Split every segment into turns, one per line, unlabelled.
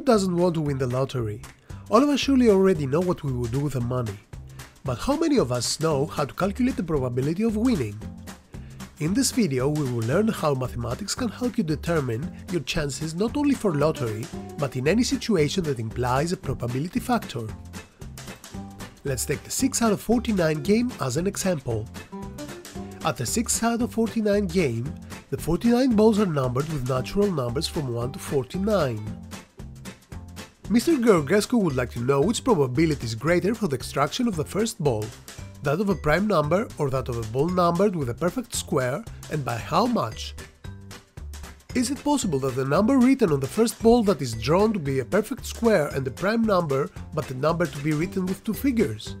who doesn't want to win the lottery? All of us surely already know what we would do with the money. But how many of us know how to calculate the probability of winning? In this video we will learn how mathematics can help you determine your chances not only for lottery, but in any situation that implies a probability factor. Let's take the 6 out of 49 game as an example. At the 6 out of 49 game, the 49 balls are numbered with natural numbers from 1 to 49. Mr. Georgescu would like to know which probability is greater for the extraction of the first ball, that of a prime number or that of a ball numbered with a perfect square and by how much. Is it possible that the number written on the first ball that is drawn to be a perfect square and a prime number, but the number to be written with two figures?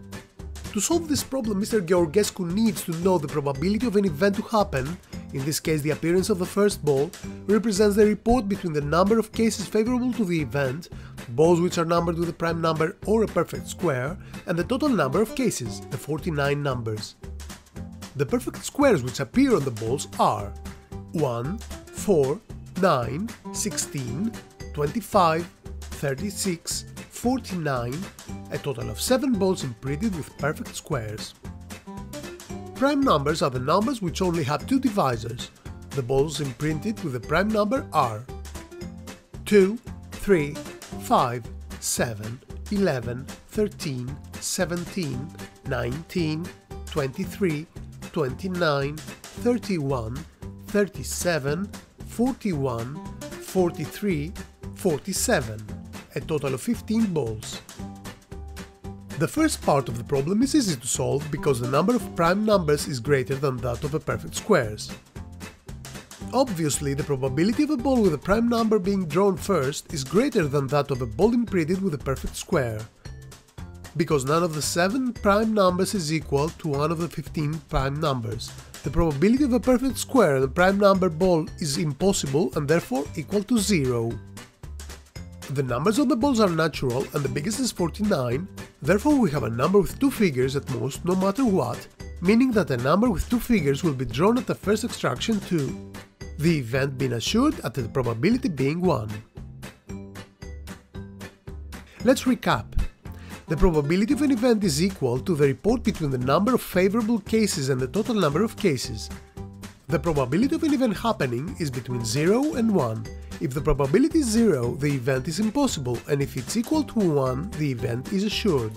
To solve this problem, Mr. Georgescu needs to know the probability of an event to happen in this case the appearance of the first ball, represents the report between the number of cases favorable to the event, balls which are numbered with a prime number or a perfect square, and the total number of cases, the 49 numbers. The perfect squares which appear on the balls are 1, 4, 9, 16, 25, 36, 49, a total of 7 balls imprinted with perfect squares. Prime numbers are the numbers which only have two divisors. The balls imprinted with the prime number are 2, 3, 5, 7, 11, 13, 17, 19, 23, 29, 31, 37, 41, 43, 47, a total of 15 balls. The first part of the problem is easy to solve because the number of prime numbers is greater than that of the perfect squares. Obviously, the probability of a ball with a prime number being drawn first is greater than that of a ball imprinted with a perfect square. Because none of the 7 prime numbers is equal to one of the 15 prime numbers, the probability of a perfect square and a prime number ball is impossible and therefore equal to 0. The numbers on the balls are natural and the biggest is 49, Therefore we have a number with two figures at most no matter what, meaning that a number with two figures will be drawn at the first extraction too, the event being assured at the probability being 1. Let's recap. The probability of an event is equal to the report between the number of favorable cases and the total number of cases. The probability of an event happening is between 0 and 1, if the probability is 0, the event is impossible, and if it's equal to 1, the event is assured.